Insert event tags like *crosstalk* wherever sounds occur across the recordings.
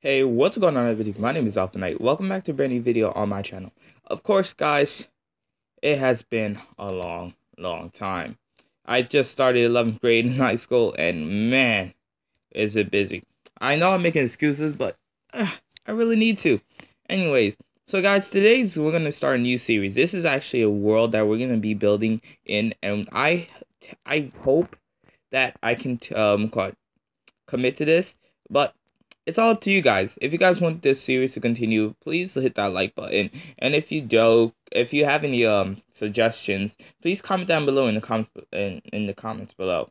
Hey, what's going on everybody? My name is Alpha Knight. Welcome back to a brand new video on my channel. Of course, guys, it has been a long, long time. I just started 11th grade in high school, and man, is it busy. I know I'm making excuses, but uh, I really need to. Anyways, so guys, today's we're gonna start a new series. This is actually a world that we're gonna be building in, and I, I hope that I can um commit to this. But it's all up to you guys. If you guys want this series to continue, please hit that like button. And if you don't, if you have any um suggestions, please comment down below in the comments in, in the comments below.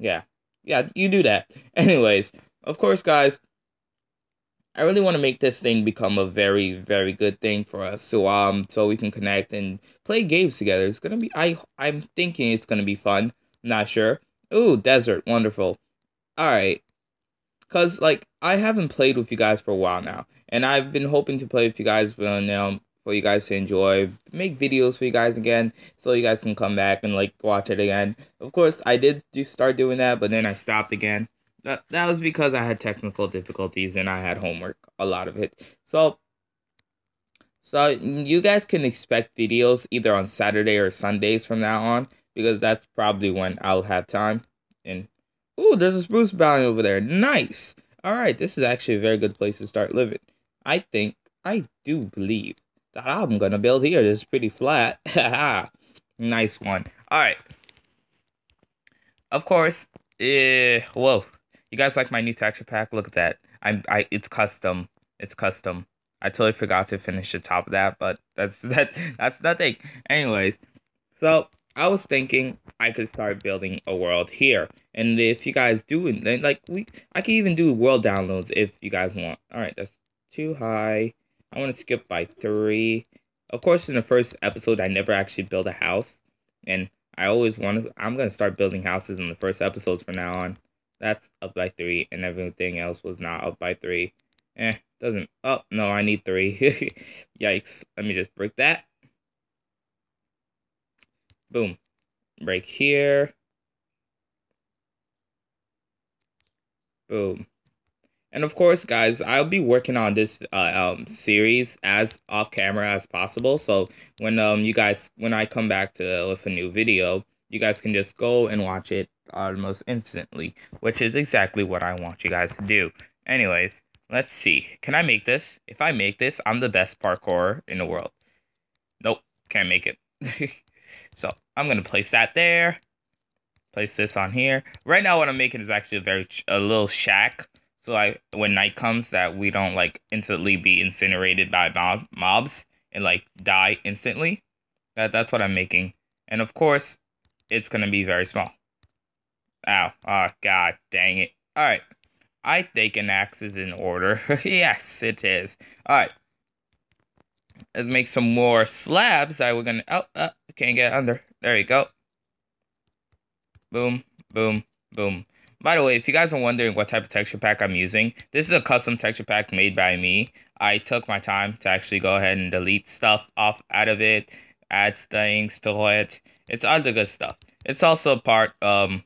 Yeah. Yeah, you do that. *laughs* Anyways, of course, guys, I really want to make this thing become a very, very good thing for us. So um so we can connect and play games together. It's gonna be I I'm thinking it's gonna be fun. not sure. Ooh, desert, wonderful. Alright. Cause like I haven't played with you guys for a while now, and I've been hoping to play with you guys for now for you guys to enjoy, make videos for you guys again, so you guys can come back and like watch it again. Of course, I did do start doing that, but then I stopped again. That that was because I had technical difficulties and I had homework, a lot of it. So so you guys can expect videos either on Saturday or Sundays from now on because that's probably when I'll have time and Ooh, there's a spruce valley over there. Nice. All right, this is actually a very good place to start living. I think, I do believe that I'm gonna build here. This is pretty flat. *laughs* nice one. All right. Of course, eh, whoa. You guys like my new texture pack? Look at that. I'm, I, it's custom. It's custom. I totally forgot to finish the top of that, but that's *laughs* that. That's nothing. Anyways, so I was thinking I could start building a world here. And if you guys do then like we, I can even do world downloads if you guys want. All right, that's too high. I want to skip by three. Of course, in the first episode, I never actually built a house, and I always want to. I'm gonna start building houses in the first episodes from now on. That's up by three, and everything else was not up by three. Eh, doesn't. Oh no, I need three. *laughs* Yikes! Let me just break that. Boom. Break here. Boom. And of course, guys, I'll be working on this uh, um, series as off camera as possible. So when um you guys when I come back to with a new video, you guys can just go and watch it almost instantly, which is exactly what I want you guys to do. Anyways, let's see. Can I make this? If I make this, I'm the best parkour in the world. Nope, can't make it. *laughs* so I'm gonna place that there. Place this on here. Right now, what I'm making is actually a very a little shack. So like when night comes, that we don't like instantly be incinerated by mob mobs and like die instantly. That that's what I'm making. And of course, it's gonna be very small. Ow! Oh god, dang it! All right, I think an axe is in order. *laughs* yes, it is. All right. Let's make some more slabs that we're gonna. Oh, uh, can't get under. There you go. Boom, boom, boom. By the way, if you guys are wondering what type of texture pack I'm using, this is a custom texture pack made by me. I took my time to actually go ahead and delete stuff off out of it, add things to it. It's all the good stuff. It's also part um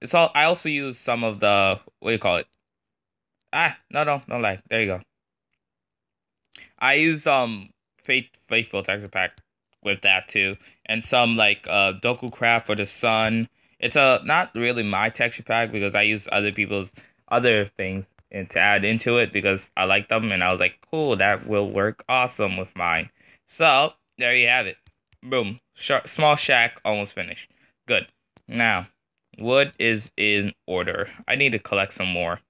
it's all I also use some of the what do you call it? Ah, no no, don't lie. There you go. I use um Faith Faithful texture pack with that too, and some like uh Dokucraft for the sun. It's a not really my texture pack because I use other people's other things and to add into it because I like them and I was like, cool, that will work awesome with mine. So there you have it. Boom, Sh small shack almost finished. Good. Now, wood is in order. I need to collect some more.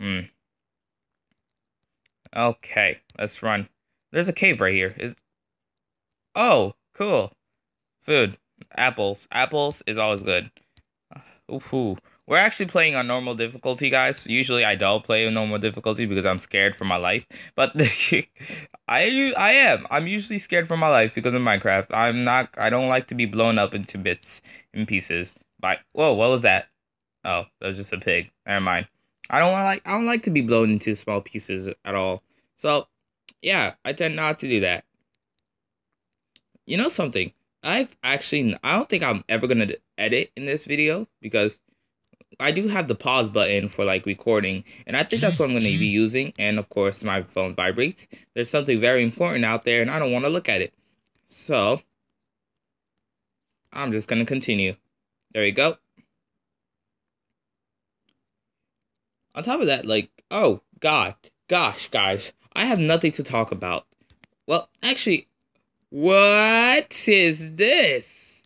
Hmm. Okay, let's run. There's a cave right here. Is Oh, cool. Food. Apples. Apples is always good. Ooh, We're actually playing on normal difficulty, guys. Usually I don't play on normal difficulty because I'm scared for my life. But *laughs* I I am. I'm usually scared for my life because of Minecraft. I'm not I don't like to be blown up into bits and pieces. By Whoa, what was that? Oh, that was just a pig. Never mind. I don't want like I don't like to be blown into small pieces at all. So, yeah, I tend not to do that. You know something? I've actually I don't think I'm ever gonna edit in this video because I do have the pause button for like recording, and I think that's what I'm going to be *laughs* using. And of course, my phone vibrates. There's something very important out there, and I don't want to look at it. So I'm just going to continue. There we go. On top of that, like, oh god, gosh, guys, I have nothing to talk about. Well, actually, what is this?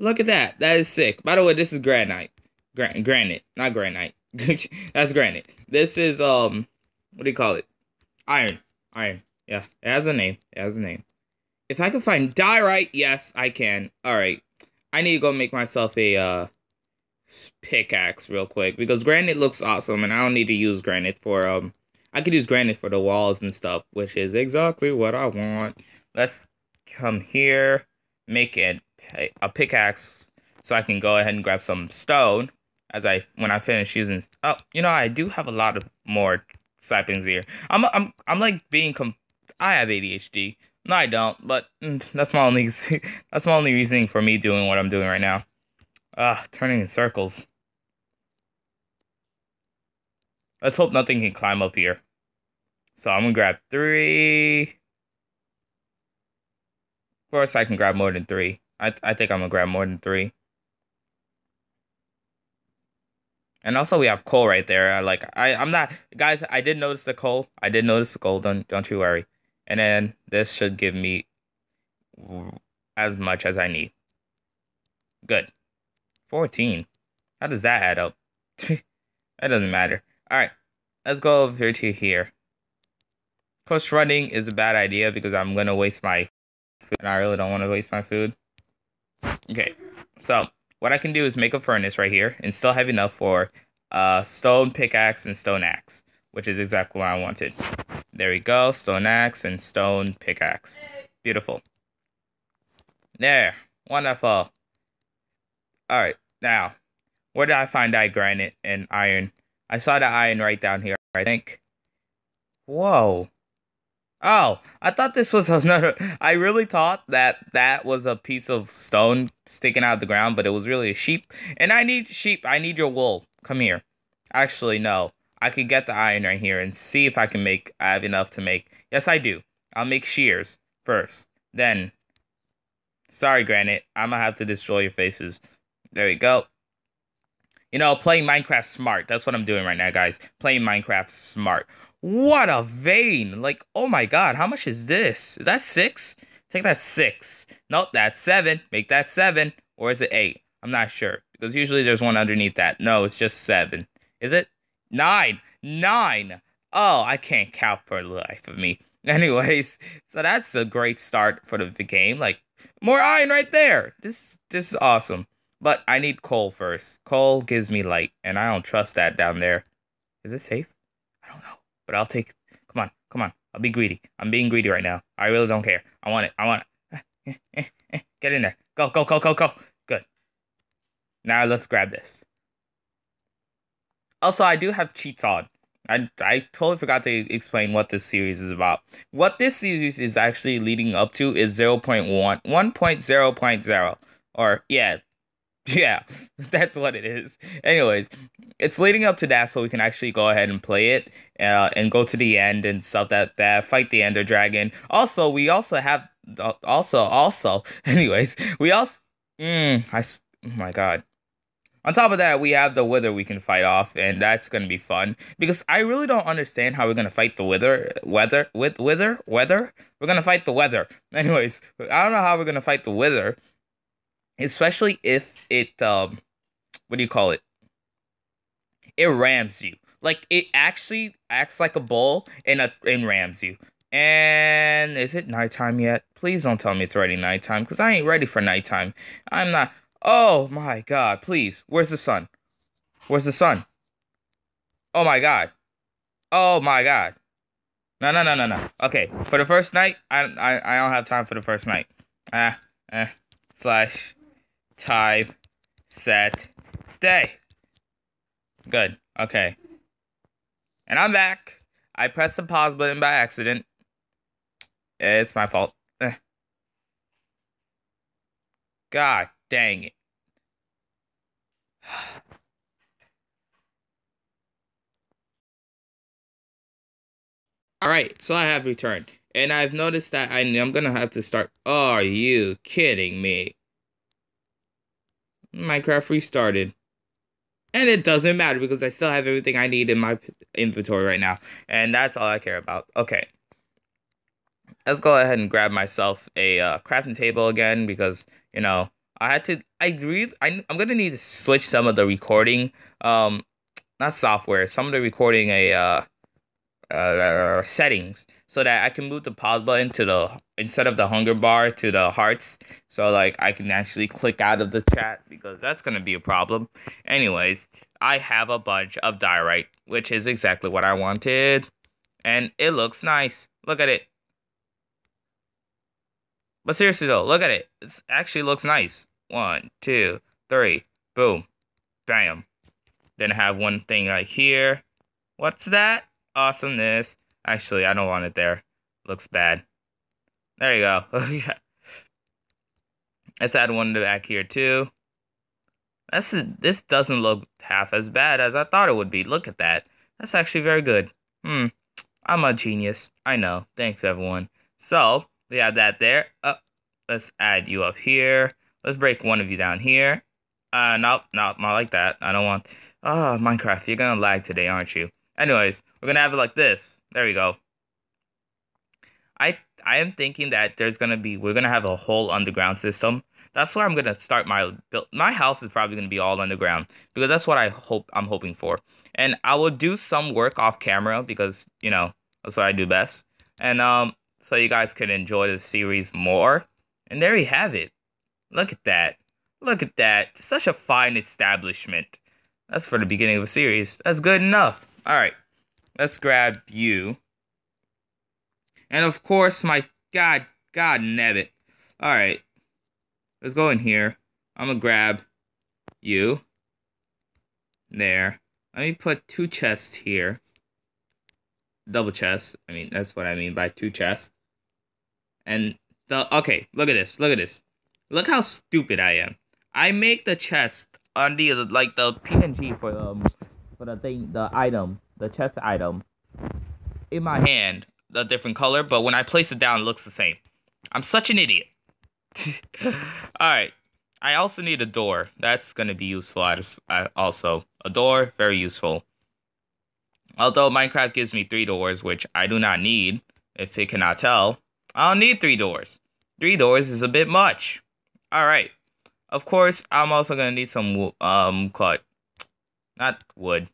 Look at that. That is sick. By the way, this is granite. Gran- granite, not granite. *laughs* That's granite. This is um, what do you call it? Iron. Iron. Yeah, it has a name. It has a name. If I can find diorite, yes, I can. All right. I need to go make myself a uh pickaxe real quick because granite looks awesome, and I don't need to use granite for um. I could use granite for the walls and stuff, which is exactly what I want. Let's come here, make it a pickaxe, so I can go ahead and grab some stone as I when I finish using. Oh, you know I do have a lot of more saplings here. I'm I'm I'm like being com. I have ADHD. No, I don't. But mm, that's my only *laughs* that's my only reasoning for me doing what I'm doing right now. Ah, turning in circles. Let's hope nothing can climb up here. So I'm gonna grab three. Of course, I can grab more than three. I I think I'm gonna grab more than three. And also we have coal right there. I like I I'm not guys. I did notice the coal. I did notice the coal. Don't don't you worry. And then this should give me as much as I need. Good. 14. How does that add up? *laughs* that doesn't matter. Alright, let's go over to here. Course, running is a bad idea because I'm going to waste my food. And I really don't want to waste my food. Okay, so what I can do is make a furnace right here and still have enough for uh, stone pickaxe and stone axe, which is exactly what I wanted. There we go, stone axe and stone pickaxe. Beautiful. There, wonderful. All right, now, where did I find that granite and iron? I saw the iron right down here, I think. Whoa. Oh, I thought this was *laughs* another. I really thought that that was a piece of stone sticking out of the ground, but it was really a sheep. And I need sheep. I need your wool. Come here. Actually, no. I could get the iron right here and see if I can make. I have enough to make. Yes, I do. I'll make shears first. Then. Sorry, Granite. I'm gonna have to destroy your faces. There we go. You know, playing Minecraft smart. That's what I'm doing right now, guys. Playing Minecraft smart. What a vein. Like, oh my god, how much is this? Is that six? I think that's six. Nope, that's seven. Make that seven. Or is it eight? I'm not sure. Because usually there's one underneath that. No, it's just seven. Is it? Nine. Nine. Oh, I can't count for the life of me. *laughs* Anyways, so that's a great start for the game. Like, more iron right there. This this is awesome. But I need coal first. Coal gives me light, and I don't trust that down there. Is it safe? I don't know. But I'll take... Come on, come on. I'll be greedy. I'm being greedy right now. I really don't care. I want it. I want it. *laughs* Get in there. Go, go, go, go, go. Good. Now let's grab this. Also, I do have cheats on. I, I totally forgot to explain what this series is about. What this series is actually leading up to is 0 0.1, 1.0.0. Or, yeah, Yeah, *laughs* that's what it is. Anyways, it's leading up to that, so we can actually go ahead and play it uh, and go to the end and stuff that that fight the Ender Dragon. Also, we also have also also. *laughs* Anyways, we also. Mm, I oh my god. On top of that, we have the Wither we can fight off, and that's gonna be fun because I really don't understand how we're gonna fight the Wither. Weather with Wither weather. We're gonna fight the Weather. *laughs* Anyways, I don't know how we're gonna fight the Wither especially if it um what do you call it? It rams you. Like it actually acts like a bull and a, and rams you. And is it nighttime yet? Please don't tell me it's already nighttime because i ain't ready for nighttime. I'm not oh my god please. Where's the sun? Where's the sun? Oh my god. Oh my god. No no no no no. Okay for the first night i i, I don't have time for the first night. Ah eh. Slash time, set, day. Good. Okay. And I'm back. I pressed the pause button by accident. It's my fault. Eh. God dang it. *sighs* Alright, so I have returned. And I've noticed that I, I'm gonna have to start. Are you kidding me? Minecraft restarted. And it doesn't matter because I still have everything I need in my inventory right now. And that's all I care about. Okay. Let's go ahead and grab myself a uh, crafting table again because, you know, I had to, I really, I, I'm going to need to switch some of the recording, um, not software, some of the recording a, uh, uh, settings so that I can move the pause button to the instead of the hunger bar to the hearts so like I can actually click out of the chat because that's gonna be a problem. Anyways, I have a bunch of diorite, which is exactly what I wanted. And it looks nice. Look at it. But seriously though, look at it. It actually looks nice. One, two, three, boom, bam. Then I have one thing right here. What's that? Awesomeness. Actually, I don't want it there. Looks bad. There you go. *laughs* Let's add one back here too. This this doesn't look half as bad as I thought it would be. Look at that. That's actually very good. Hmm. I'm a genius. I know. Thanks everyone. So we have that there. Uh, let's add you up here. Let's break one of you down here. Uh, nope, nope, not like that. I don't want. Oh, Minecraft, you're gonna lag today, aren't you? Anyways, we're gonna have it like this. There we go. I I am thinking that there's gonna be we're gonna have a whole underground system. That's where I'm gonna start my build. My house is probably gonna be all underground because that's what I hope I'm hoping for. And I will do some work off camera because you know that's what I do best. And um, so you guys can enjoy the series more. And there you have it. Look at that. Look at that. Such a fine establishment. That's for the beginning of a series. That's good enough. All right. Let's grab you. And of course, my god, god nebbit. Alright. Let's go in here. I'm gonna grab you. There. Let me put two chests here. Double chests. I mean, that's what I mean by two chests. And the okay, look at this. Look at this. Look how stupid I am. I make the chest on the like the PNG for the um, for the thing the item the chest item in my hand a different color, but when I place it down, it looks the same. I'm such an idiot. *laughs* Alright. I also need a door. That's going to be useful I also. A door, very useful. Although Minecraft gives me three doors, which I do not need, if it cannot tell. I don't need three doors. Three doors is a bit much. Alright. Of course, I'm also going to need some, um, cut. Not wood.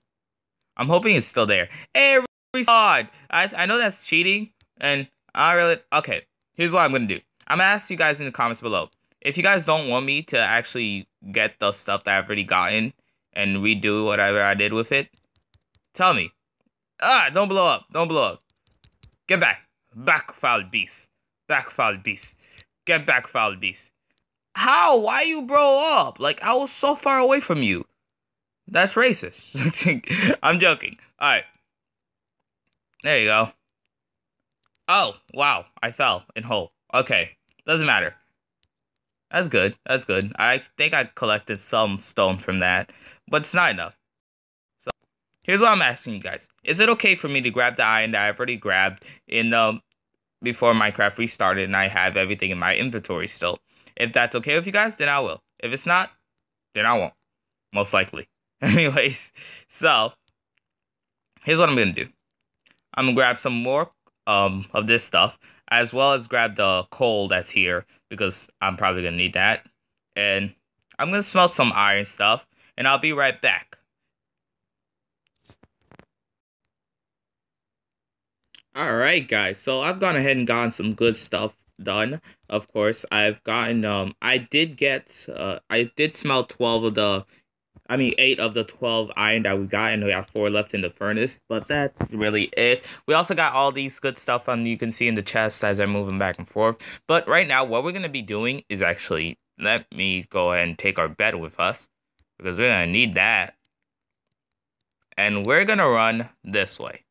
I'm hoping it's still there. Every God, I I know that's cheating, and I really okay. Here's what I'm gonna do. I'm gonna ask you guys in the comments below. If you guys don't want me to actually get the stuff that I've already gotten and redo whatever I did with it, tell me. Ah, don't blow up. Don't blow up. Get back. Back, foul beast. Back, foul beast. Get back, foul beast. How? Why you blow up? Like, I was so far away from you. That's racist. *laughs* I'm joking. Alright. There you go. Oh, wow. I fell in hole. Okay. Doesn't matter. That's good. That's good. I think I collected some stone from that. But it's not enough. So, here's what I'm asking you guys. Is it okay for me to grab the iron that I've already grabbed in the... Before Minecraft restarted and I have everything in my inventory still? If that's okay with you guys, then I will. If it's not, then I won't. Most likely. *laughs* Anyways, so here's what I'm gonna do. I'm gonna grab some more um of this stuff, as well as grab the coal that's here because I'm probably gonna need that. And I'm gonna smelt some iron stuff, and I'll be right back. Alright guys, so I've gone ahead and gotten some good stuff done. Of course, I've gotten um I did get uh I did smelt 12 of the I mean, eight of the 12 iron that we got, and we have four left in the furnace. But that's really it. We also got all these good stuff on you can see in the chest as I'm moving back and forth. But right now, what we're going to be doing is actually, let me go ahead and take our bed with us. Because we're going to need that. And we're going to run this way.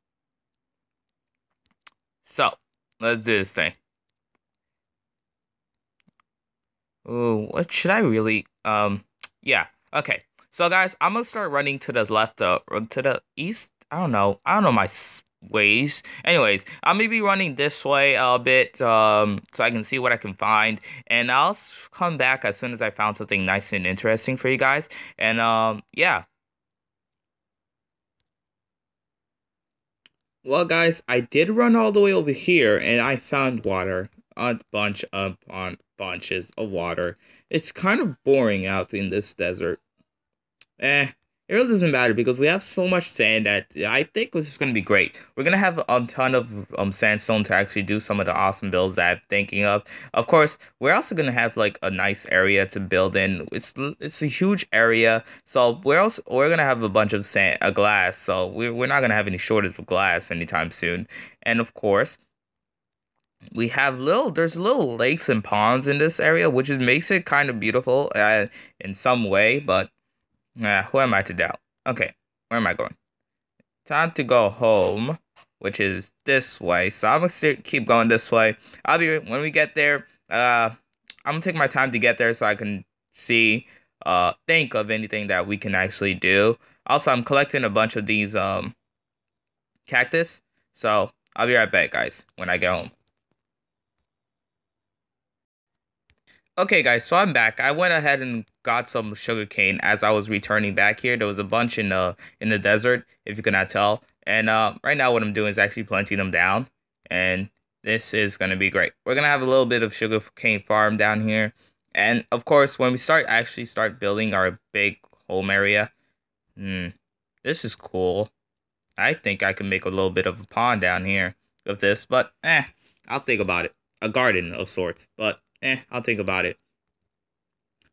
So, let's do this thing. Oh, what should I really, um, yeah, okay. So guys, I'm gonna start running to the left, uh, to the east. I don't know. I don't know my ways. Anyways, I'm gonna be running this way a bit um, so I can see what I can find, and I'll come back as soon as I found something nice and interesting for you guys. And um, yeah. Well, guys, I did run all the way over here, and I found water, a bunch of on bunches of water. It's kind of boring out in this desert. Eh, it really doesn't matter because we have so much sand that I think is going to be great. We're going to have a ton of um, sandstone to actually do some of the awesome builds that I'm thinking of. Of course, we're also going to have like a nice area to build in. It's it's a huge area, so we're also we're going to have a bunch of sand, a glass. So we're we're not going to have any shortage of glass anytime soon. And of course, we have little there's little lakes and ponds in this area which is, makes it kind of beautiful uh, in some way but Ah, who am I to doubt? Okay, where am I going? Time to go home, which is this way. So I'm gonna keep going this way. I'll be when we get there. Uh, I'm gonna take my time to get there so I can see, uh, think of anything that we can actually do. Also, I'm collecting a bunch of these um cactus. So I'll be right back, guys, when I get home. Okay, guys, so I'm back. I went ahead and got some sugarcane as I was returning back here. There was a bunch in the in the desert, if you cannot tell. And uh, right now, what I'm doing is actually planting them down, and this is gonna be great. We're gonna have a little bit of sugarcane farm down here, and of course, when we start actually start building our big home area, hmm, this is cool. I think I can make a little bit of a pond down here with this, but eh, I'll think about it. A garden of sorts, but eh, I'll think about it.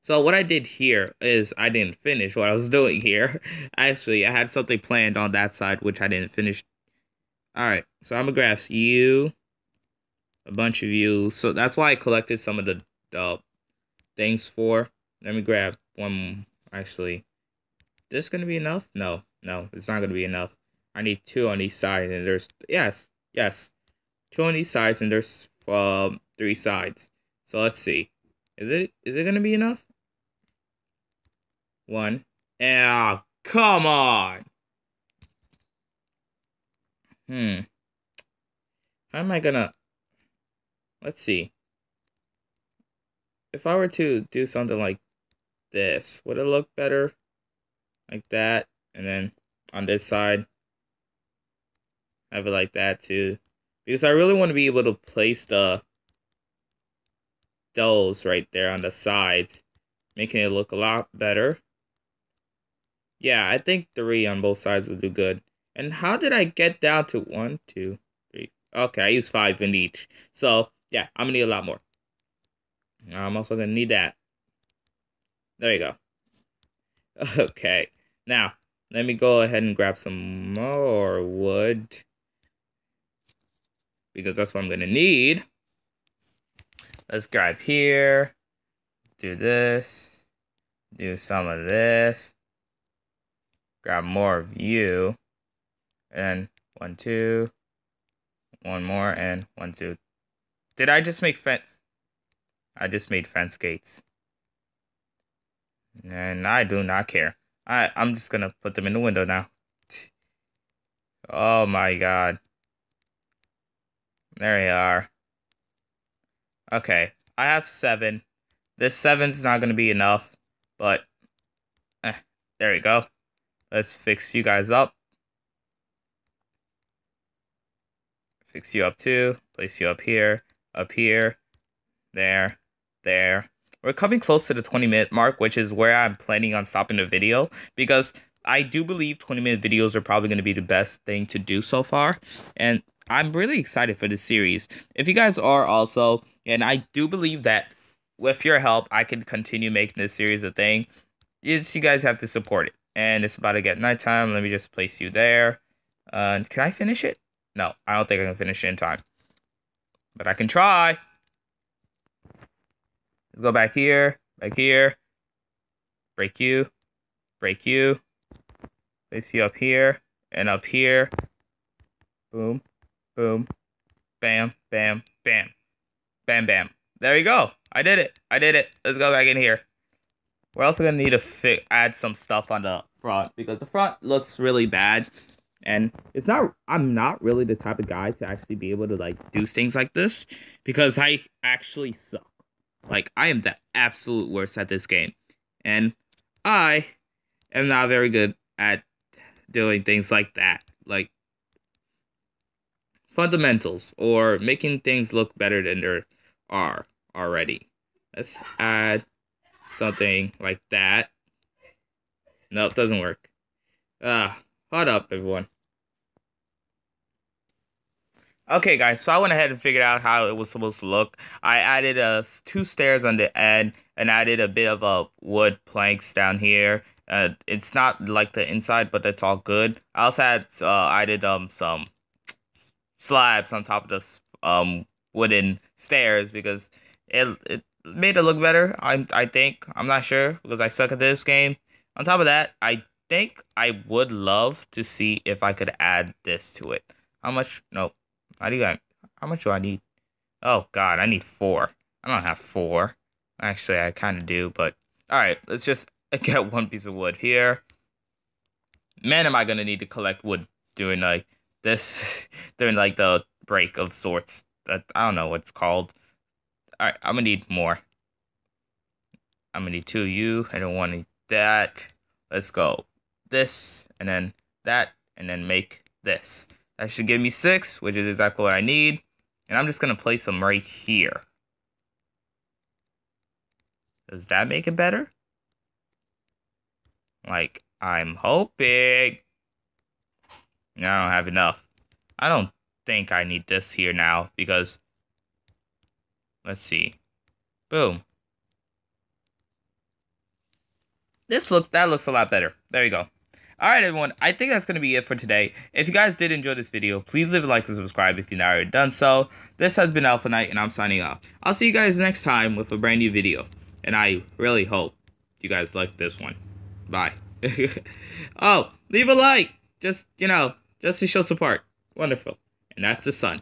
So what I did here is I didn't finish what I was *laughs* doing here. Actually, I had something planned on that side, which I didn't finish. Alright, so I'm gonna grab you, a bunch of you. So that's why I collected some of the, the things for. Let me grab one, actually. This gonna be enough? No, no, it's not gonna be enough. I need two on each side, and there's, yes, yes. Two on each sides, and there's um, three sides. So let's see. Is it is it gonna be enough? One. Ah, come on. Hmm. How am I gonna let's see. If I were to do something like this, would it look better? Like that, and then on this side, have it like that too. Because I really want to be able to place the those right there on the sides, making it look a lot better. Yeah, I think three on both sides will do good. And how did I get down to one, two, three? Okay, I use five in each. So, yeah, I'm going to need a lot more. I'm also going to need that. There you go. *laughs* Okay, now, let me go ahead and grab some more wood. Because that's what I'm going to need. Let's grab here, do this, do some of this, grab more of you, and one, two, one more, and one, two. Did I just make fence? I just made fence gates. And I do not care. I, I'm just gonna put them in the window now. Oh my god. There they are. Okay, I have seven. This seven's not to be enough, but eh, there we go. Let's fix you guys up. Fix you up too. Place you up here, up here, there, there. We're coming close to the 20 minute mark, which is where I'm planning on stopping the video because I do believe 20 minute videos are probably going to be the best thing to do so far. And I'm really excited for this series. If you guys are also, and I do believe that with your help, I can continue making this series a thing. It's, you guys have to support it. And it's about to get nighttime. Let me just place you there. Uh, can I finish it? No, I don't think I can finish it in time. But I can try. Let's go back here, back here. Break you, break you. Place you up here and up here. Boom, boom, bam, bam, bam. Bam, bam. There you go. I did it. I did it. Let's go back in here. We're also going to need to add some stuff on the front because the front looks really bad. And it's not I'm not really the type of guy to actually be able to like do things like this because I actually suck. Like I am the absolute worst at this game. And I am not very good at doing things like that. Like fundamentals or making things look better than they are already. Let's add something like that. No, it doesn't work. Ah, hold up, everyone. Okay, guys, so I went ahead and figured out how it was supposed to look. I added uh, two stairs on the end and added a bit of uh, wood planks down here. Uh, it's not like the inside, but it's all good. I also had uh, I did um some slabs on top of the um wooden stairs because it it made it look better. I I think I'm not sure because I suck at this game. On top of that, I think I would love to see if I could add this to it. How much? No, how do got? How much do I need? Oh God, I need four. I don't have four. Actually, I kind of do, but all right. Let's just *laughs* get one piece of wood here. Man, am I gonna need to collect wood doing like this, *laughs* during like the break of sorts. That I don't know what it's called. All right, I'm gonna need more. I'm gonna need two you. I don't want that. Let's go this and then that and then make this. That should give me six, which is exactly what I need. And I'm just to place them right here. Does that make it better? Like, I'm hoping. I don't have enough. I don't think I need this here now because, let's see. Boom. This looks, that looks a lot better. There you go. Alright everyone, I think that's going to be it for today. If you guys did enjoy this video, please leave a like and subscribe if you've not already done so. This has been Alpha Knight and I'm signing off. I'll see you guys next time with a brand new video. And I really hope you guys like this one. Bye. *laughs* oh, leave a like! Just, you know, just to show support. Wonderful. And that's the sun.